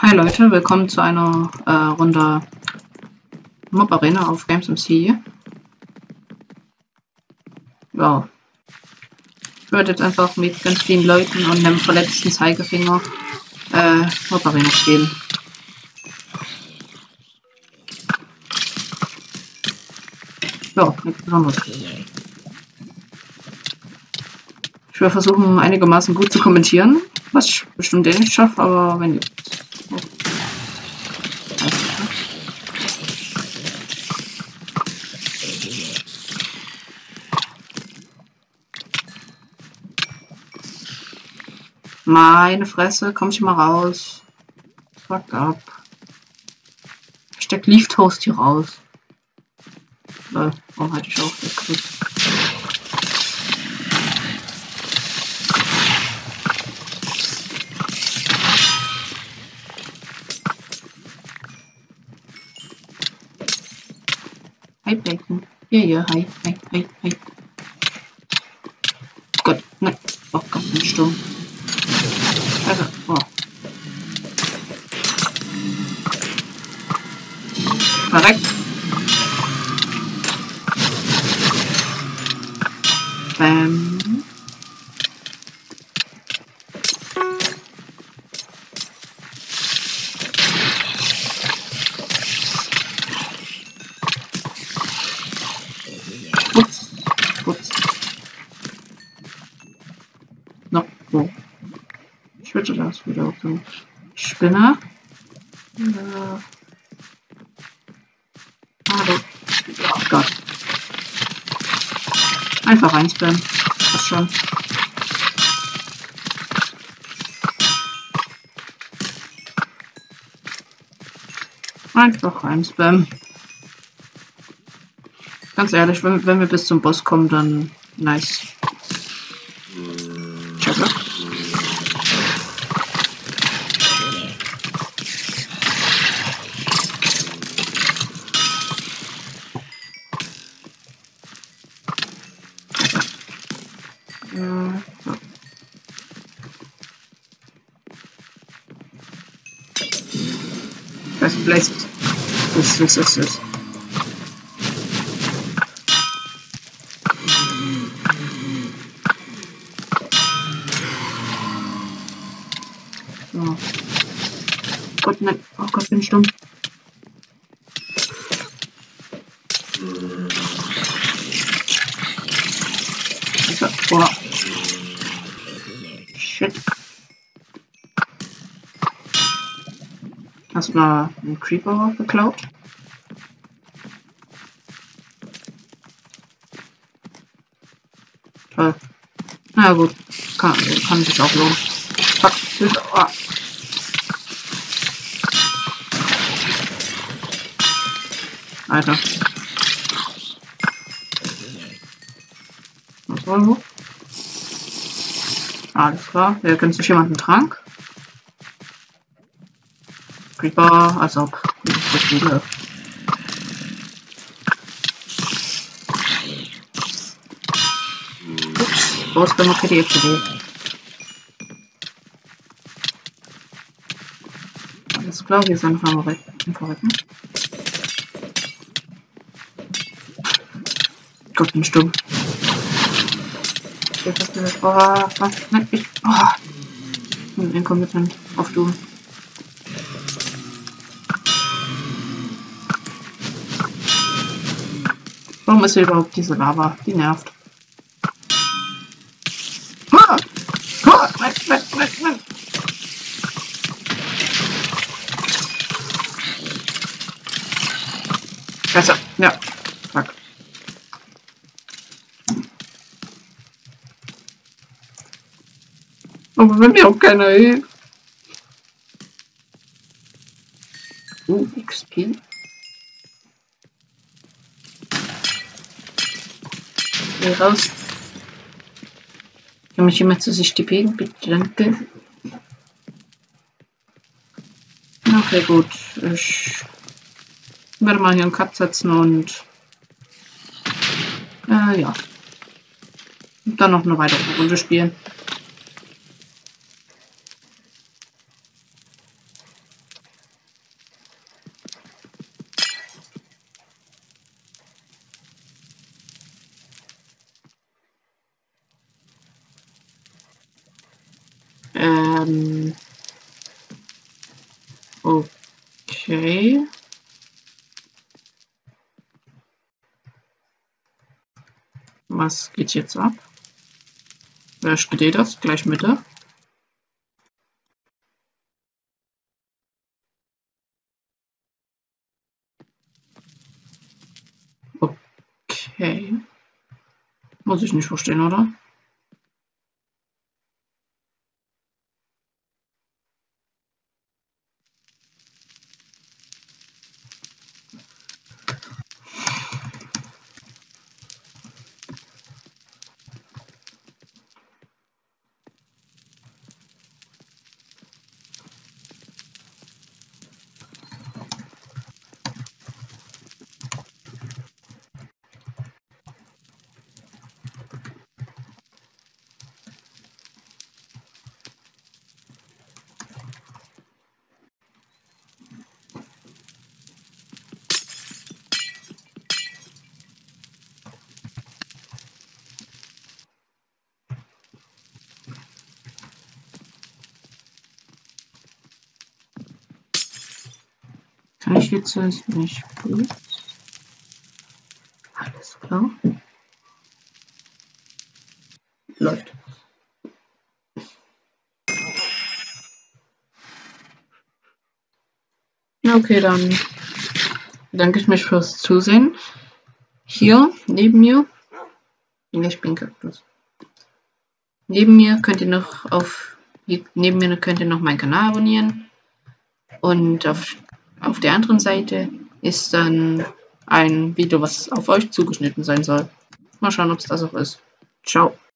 Hi Leute, willkommen zu einer äh, Runde Mob Arena auf Games MC. Ja. Ich würde jetzt einfach mit ganz vielen Leuten und einem verletzten Zeigefinger äh, Mob Arena spielen. Ja, nichts Besonderes. Ich werde versuchen, einigermaßen gut zu kommentieren, was ich bestimmt eh nicht schaffe, aber wenn ihr Meine Fresse, komm ich mal raus. Fuck up. Steck Leaf Toast hier raus. Äh, warum hatte ich auch gekriegt? Hi Bacon. Ja, ja, hi, hi, hi, hi. Gott, nein. Oh Gott, bin stumm. Alltså, ja. Bam. Ich wieder auf den Spinner. Äh. Hallo. Oh Gott. Einfach reinspammen. Das schon. Einfach reinspammen. Ganz ehrlich, wenn, wenn wir bis zum Boss kommen, dann nice. Das vielleicht. Das, das, das, das. So. Gott, nein. Oh Gott, bin ich dumm. Boah. Hast mal einen Creeper geklaut? Toll. Na gut, kann, kann sich auch lohnen. Fuck, Hilfe. Oh. Alter. Was war wo? Alles klar. Wer gönnt sich jemand einen Trank? Creeper, als ob. Nicht so viele. Ups, denn okay die FCD? Alles klar, hier ist ein Favorit. Ein Favoriten. Gott, bin stumm. Hast du das. Oh, was? Nein, ich. Oh. Inkompetent. Auf du. Warum ist hier überhaupt diese Lava? Die nervt. Ah! Nein, nein, nein, nein. Besser. Ja. Fuck. Aber wenn mir auch keiner hilft. Uh, XP. Geh raus. Kann mich jemand zu sich tippen? Bitte, danke. Okay, gut. Ich werde mal hier einen Cut setzen und äh, ja. Und dann noch eine weitere Runde spielen. Ähm. Okay. Was geht jetzt ab? Wer steht das? Gleich Mitte. Okay. Muss ich nicht verstehen, oder? Ich jetzt nicht gut? Alles klar. Läuft. Okay, dann bedanke ich mich fürs Zusehen. Hier neben mir, ich bin Kaktus. Neben mir könnt ihr noch auf neben mir könnt ihr noch meinen Kanal abonnieren und auf auf der anderen Seite ist dann ein Video, was auf euch zugeschnitten sein soll. Mal schauen, ob es das auch ist. Ciao.